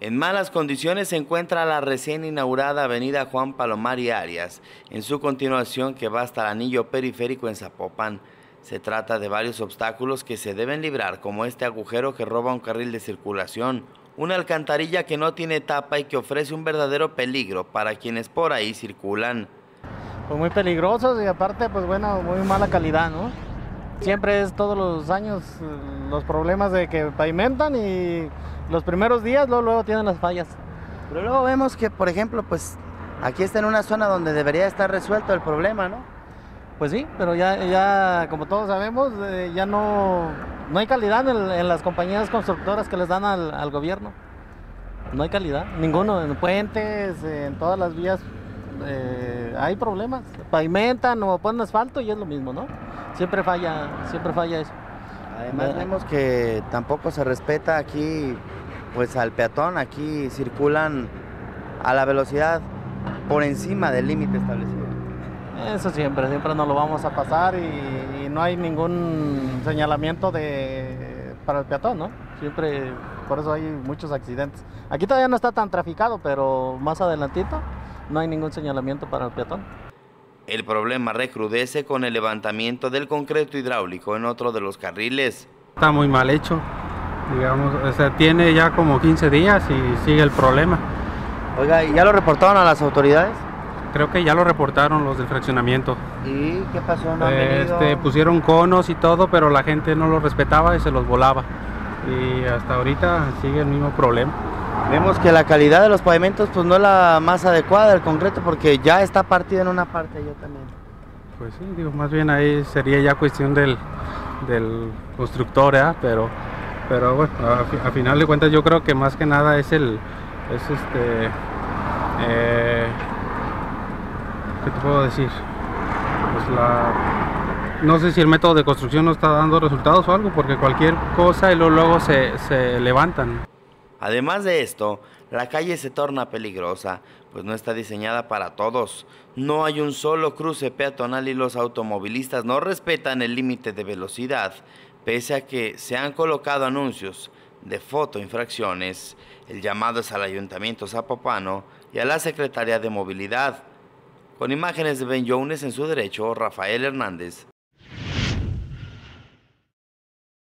En malas condiciones se encuentra la recién inaugurada avenida Juan Palomar y Arias, en su continuación que va hasta el anillo periférico en Zapopan. Se trata de varios obstáculos que se deben librar, como este agujero que roba un carril de circulación, una alcantarilla que no tiene tapa y que ofrece un verdadero peligro para quienes por ahí circulan. Pues muy peligrosos y aparte, pues bueno, muy mala calidad, ¿no? Siempre es todos los años eh, los problemas de que pavimentan y los primeros días luego, luego tienen las fallas. Pero luego vemos que, por ejemplo, pues aquí está en una zona donde debería estar resuelto el problema, ¿no? Pues sí, pero ya, ya como todos sabemos, eh, ya no, no hay calidad en, las compañías constructoras que les dan al, gobierno. No hay calidad, ninguno, en puentes, en todas las vías eh, hay problemas. Pavimentan o ponen asfalto y es lo mismo, ¿no? Siempre falla, siempre falla eso. Además vemos que tampoco se respeta aquí pues al peatón, aquí circulan a la velocidad por encima del límite establecido. Eso siempre, siempre nos lo vamos a pasar y, no hay ningún señalamiento de, para el peatón, ¿no? Siempre, por eso hay muchos accidentes. Aquí todavía no está tan traficado, pero más adelantito no hay ningún señalamiento para el peatón. El problema recrudece con el levantamiento del concreto hidráulico en otro de los carriles. Está muy mal hecho, digamos, o sea, tiene ya como 15 días y sigue el problema. Oiga, ¿y ya lo reportaron a las autoridades? Creo que ya lo reportaron los del fraccionamiento. ¿Y qué pasó? ¿No este, pusieron conos y todo, pero la gente no lo respetaba y se los volaba. Y hasta ahorita sigue el mismo problema. Vemos que la calidad de los pavimentos pues no es la más adecuada del concreto porque ya está partido en una parte yo también. Pues sí, digo, más bien ahí sería ya cuestión del, del constructor, ¿eh? pero, pero bueno, a, final de cuentas yo creo que más que nada es el, es este, eh, ¿qué te puedo decir? Pues la, no sé si el método de construcción no está dando resultados o algo, porque cualquier cosa y luego, luego se, se levantan. Además de esto, la calle se torna peligrosa, pues no está diseñada para todos. No hay un solo cruce peatonal y los automovilistas no respetan el límite de velocidad, pese a que se han colocado anuncios de fotoinfracciones. El llamado es al Ayuntamiento Zapopano y a la Secretaría de Movilidad. Con imágenes de Ben Jones en su derecho, Rafael Hernández,